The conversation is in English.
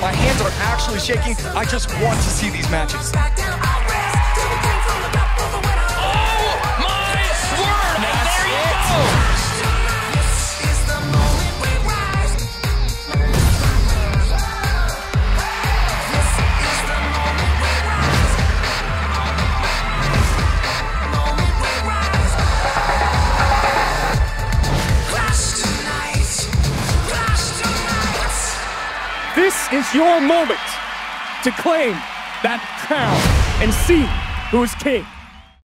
My hands are actually shaking. I just want to see these matches. This is your moment to claim that crown and see who is king.